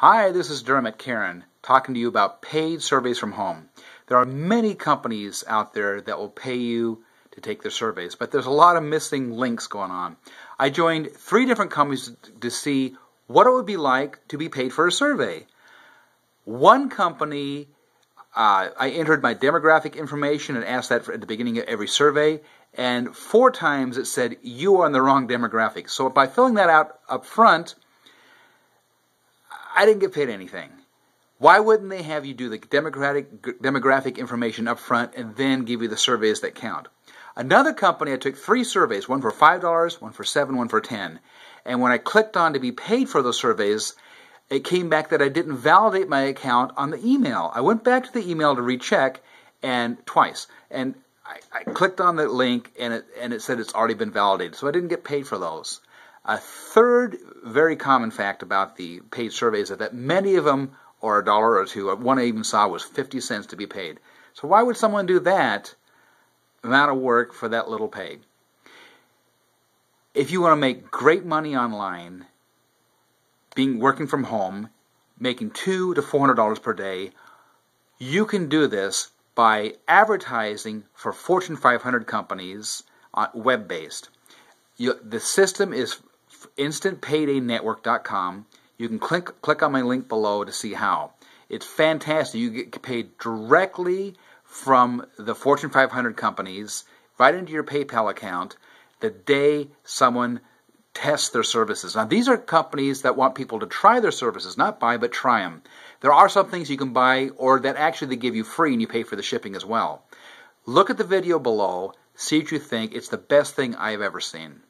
Hi, this is Dermot Karen talking to you about paid surveys from home. There are many companies out there that will pay you to take their surveys, but there's a lot of missing links going on. I joined three different companies to see what it would be like to be paid for a survey. One company, uh, I entered my demographic information and asked that at the beginning of every survey, and four times it said you are in the wrong demographic. So by filling that out up front, I didn't get paid anything. Why wouldn't they have you do the demographic, demographic information up front and then give you the surveys that count? Another company, I took three surveys, one for $5, one for 7 one for 10 And when I clicked on to be paid for those surveys, it came back that I didn't validate my account on the email. I went back to the email to recheck and twice. And I, I clicked on the link and it, and it said it's already been validated. So I didn't get paid for those. A third very common fact about the paid surveys is that many of them are a dollar or two. One I even saw was 50 cents to be paid. So why would someone do that amount of work for that little pay? If you want to make great money online, being working from home, making two to four hundred dollars per day, you can do this by advertising for Fortune 500 companies, uh, web based. the system is instantpaydaynetwork.com. You can click click on my link below to see how. It's fantastic. You get paid directly from the Fortune 500 companies right into your PayPal account the day someone tests their services. Now, these are companies that want people to try their services, not buy, but try them. There are some things you can buy or that actually they give you free and you pay for the shipping as well. Look at the video below, see what you think. It's the best thing I've ever seen.